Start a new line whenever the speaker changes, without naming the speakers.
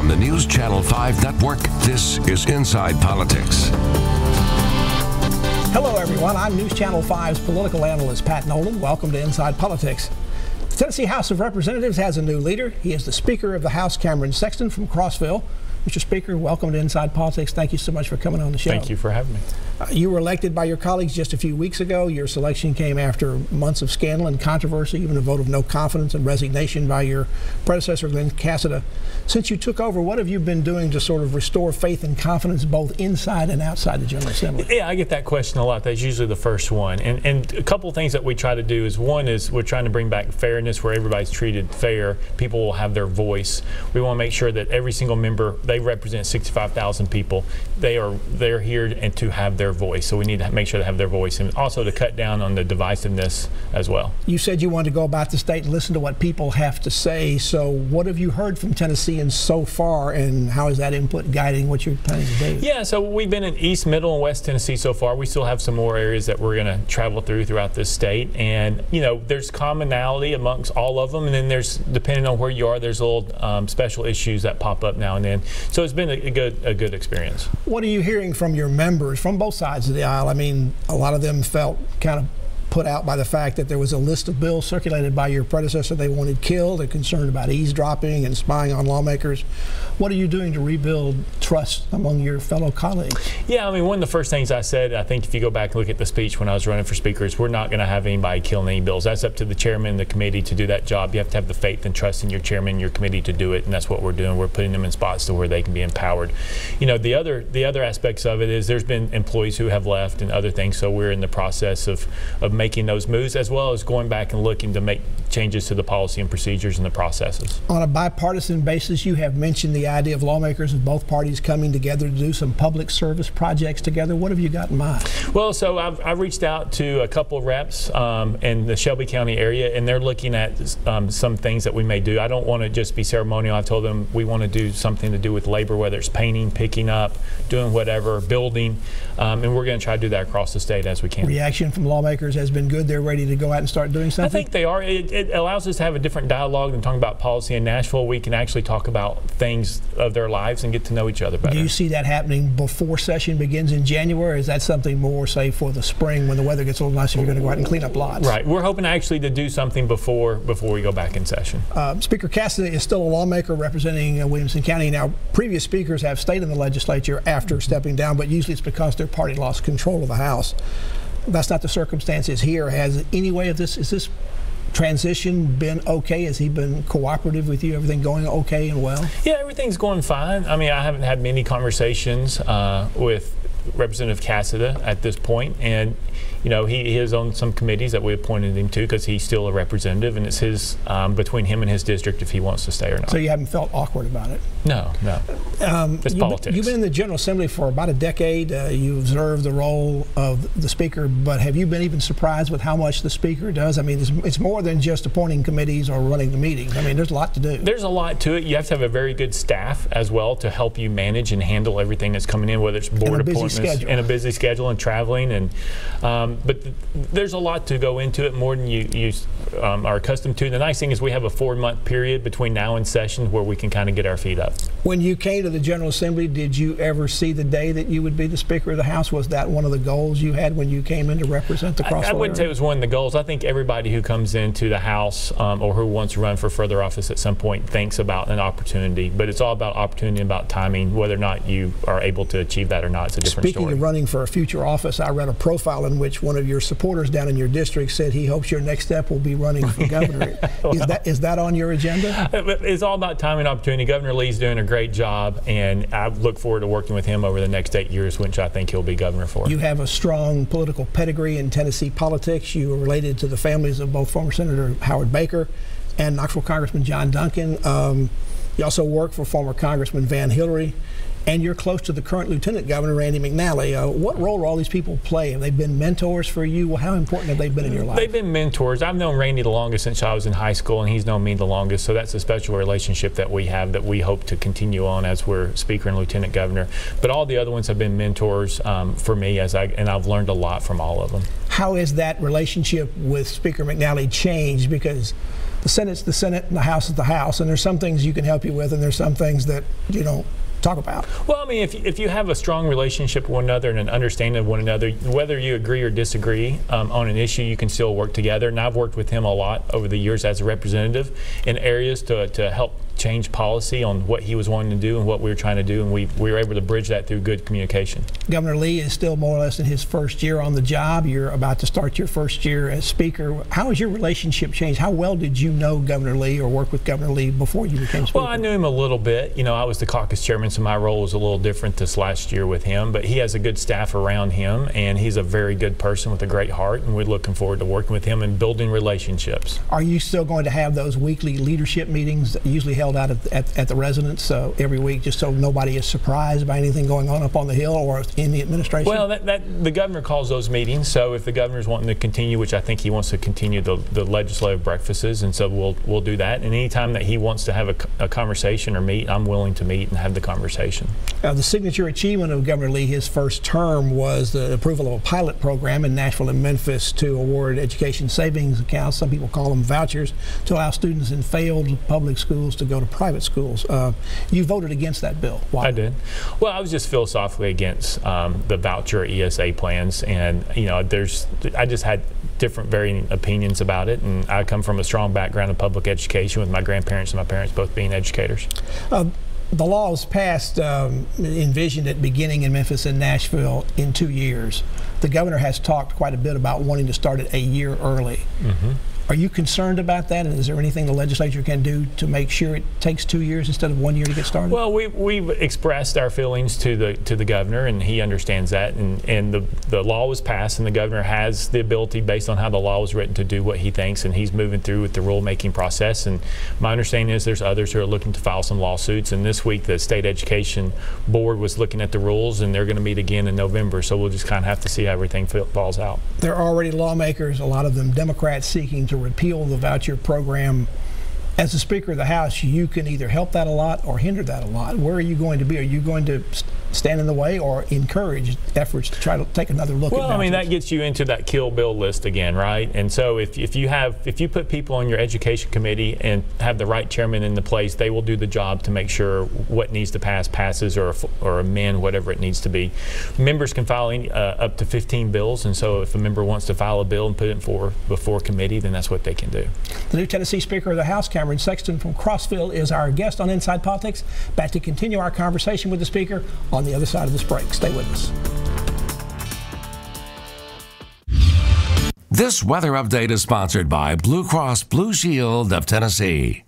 From the News Channel 5 Network, this is Inside Politics.
Hello, everyone. I'm News Channel 5's political analyst, Pat Nolan. Welcome to Inside Politics. The Tennessee House of Representatives has a new leader. He is the Speaker of the House, Cameron Sexton from Crossville. Mr. Speaker, welcome to Inside Politics. Thank you so much for coming on the show.
Thank you for having me.
Uh, you were elected by your colleagues just a few weeks ago. Your selection came after months of scandal and controversy, even a vote of no confidence and resignation by your predecessor, Glen Casada. Since you took over, what have you been doing to sort of restore faith and confidence both inside and outside the General Assembly?
Yeah, I get that question a lot. That's usually the first one. And, and a couple of things that we try to do is one is we're trying to bring back fairness where everybody's treated fair. People will have their voice. We want to make sure that every single member, they represent 65,000 people. They are they're here and to have their voice. So we need to make sure they have their voice and also to cut down on the divisiveness as well.
You said you wanted to go about the state and listen to what people have to say. So what have you heard from Tennesseans so far and how is that input guiding what you're planning to do?
Yeah, so we've been in East, Middle, and West Tennessee so far. We still have some more areas that we're going to travel through throughout this state. And, you know, there's commonality amongst all of them. And then there's, depending on where you are, there's little um, special issues that pop up now and then. So it's been a, a good, a good experience.
What are you hearing from your members from both sides of the aisle? I mean, a lot of them felt kind of put out by the fact that there was a list of bills circulated by your predecessor they wanted killed. They're concerned about eavesdropping and spying on lawmakers. What are you doing to rebuild trust among your fellow colleagues?
Yeah, I mean, one of the first things I said, I think if you go back and look at the speech when I was running for speaker, is we're not going to have anybody killing any bills. That's up to the chairman and the committee to do that job. You have to have the faith and trust in your chairman and your committee to do it, and that's what we're doing. We're putting them in spots to where they can be empowered. You know, the other the other aspects of it is there's been employees who have left and other things, so we're in the process of, of making those moves as well as going back and looking to make changes to the policy and procedures and the processes.
On a bipartisan basis, you have mentioned the idea of lawmakers of both parties coming together to do some public service projects together. What have you got in mind?
Well, so I've, I've reached out to a couple reps um, in the Shelby County area, and they're looking at um, some things that we may do. I don't want to just be ceremonial. I've told them we want to do something to do with labor, whether it's painting, picking up, doing whatever, building, um, and we're going to try to do that across the state as we can.
Reaction from lawmakers has been good. They're ready to go out and start doing something.
I think they are. It, it allows us to have a different dialogue than talking about policy in Nashville. We can actually talk about things of their lives and get to know each other better.
Do you see that happening before session begins in January? Is that something more, say, for the spring when the weather gets a little nicer? You're going to go out and clean up lots.
Right. We're hoping actually to do something before before we go back in session.
Uh, Speaker Casada is still a lawmaker representing uh, Williamson County. Now, previous speakers have stayed in the legislature after stepping down, but usually it's because their party lost control of the House. That's not the circumstances here. Has any way of this? Is this transition been okay? Has he been cooperative with you? Everything going okay and well?
Yeah, everything's going fine. I mean, I haven't had many conversations uh, with Representative Casada at this point, and you know he, he is on some committees that we appointed him to because he's still a representative, and it's his um, between him and his district if he wants to stay or not.
So you haven't felt awkward about it?
No, no. Um, it's
you've
politics.
Been, you've been in the General Assembly for about a decade. Uh, you observed the role of the Speaker, but have you been even surprised with how much the Speaker does? I mean, it's, it's more than just appointing committees or running the meetings. I mean, there's a lot to do.
There's a lot to it. You have to have a very good staff as well to help you manage and handle everything that's coming in, whether it's board appointments
schedule.
and a busy schedule and traveling. And um, but th there's a lot to go into it more than you, you um, are accustomed to. The nice thing is we have a four month period between now and session where we can kind of get our feet up.
When you came to the General Assembly, did you ever see the day that you would be the Speaker of the House? Was that one of the goals you had when you came in to represent the Crossville
I, I wouldn't
area?
say it was one of the goals. I think everybody who comes into the House um, or who wants to run for further office at some point thinks about an opportunity. But it's all about opportunity and about timing. Whether or not you are able to achieve that or not, it's a different story.
Speaking
story.
of running for a future office, I read a profile in which one of your supporters down in your district said he hopes your next step will be running for governor. well, is that is that on your agenda?
It's all about time and opportunity. Governor Lee's doing a great job, and I look forward to working with him over the next eight years, which I think he'll be governor for.
You have a strong political pedigree in Tennessee politics. You are related to the families of both former Senator Howard Baker and Knoxville Congressman John Duncan. Um, you also work for former Congressman Van Hilleary and you're close to the current Lieutenant Governor Randy McNally. Uh, what role do all these people play? Have they been mentors for you? Well, how important have they been in your life?
They've been mentors. I've known Randy the longest since I was in high school, and he's known me the longest. So that's a special relationship that we have that we hope to continue on as we're Speaker and Lieutenant Governor. But all the other ones have been mentors um, for me, as I and I've learned a lot from all of them.
How has that relationship with Speaker McNally changed? Because the Senate's the Senate and the House is the House, and there's some things you can help you with, and there's some things that you don't talk about.
Well, I mean, if, if you have a strong relationship with one another and an understanding of one another, whether you agree or disagree um, on an issue, you can still work together. And I've worked with him a lot over the years as a representative in areas to, to help change policy on what he was wanting to do and what we were trying to do, and we, we were able to bridge that through good communication.
Governor Lee is still more or less in his first year on the job. You're about to start your first year as Speaker. How has your relationship changed? How well did you know Governor Lee or work with Governor Lee before you became Speaker?
Well, I knew him a little bit. You know, I was the caucus chairman, so my role was a little different this last year with him, but he has a good staff around him, and he's a very good person with a great heart, and we're looking forward to working with him and building relationships.
Are you still going to have those weekly leadership meetings usually held out at, at, at the residence uh, every week, just so nobody is surprised by anything going on up on the hill or in the administration?
Well, that, that, the governor calls those meetings. So if the governor's wanting to continue, which I think he wants to continue the, the legislative breakfasts, and so we'll we'll do that. And anytime that he wants to have a, a conversation or meet, I'm willing to meet and have the conversation.
Uh, the signature achievement of Governor Lee, his first term, was the approval of a pilot program in Nashville and Memphis to award education savings accounts. Some people call them vouchers to allow students in failed public schools to go to private schools. Uh, you voted against that bill. Why?
I did. Well, I was just philosophically against um, the voucher ESA plans, and you know, there's I just had different varying opinions about it, and I come from a strong background in public education with my grandparents and my parents both being educators.
Uh, the law was passed, um, envisioned it beginning in Memphis and Nashville in two years. The governor has talked quite a bit about wanting to start it a year early. Mm -hmm. Are you concerned about that? And is there anything the legislature can do to make sure it takes two years instead of one year to get started?
Well, we, we've expressed our feelings to the to the governor, and he understands that. And, and the, the law was passed, and the governor has the ability, based on how the law was written, to do what he thinks, and he's moving through with the rulemaking process. And my understanding is there's others who are looking to file some lawsuits. And this week, the state education board was looking at the rules, and they're going to meet again in November. So we'll just kind of have to see how everything falls out.
There are already lawmakers, a lot of them Democrats, seeking to repeal the voucher program as the Speaker of the House, you can either help that a lot or hinder that a lot. Where are you going to be? Are you going to stand in the way or encourage efforts to try to take another look
well,
at Well,
I mean, that gets you into that kill bill list again, right? And so if, if you have, if you put people on your education committee and have the right chairman in the place, they will do the job to make sure what needs to pass passes or, or amend whatever it needs to be. Members can file any, uh, up to 15 bills, and so if a member wants to file a bill and put it for, before committee, then that's what they can do.
The new Tennessee Speaker of the House, Cameron Sexton from Crossville, is our guest on Inside Politics. Back to continue our conversation with the Speaker on the other side of this break. Stay with us.
This weather update is sponsored by Blue Cross Blue Shield of Tennessee.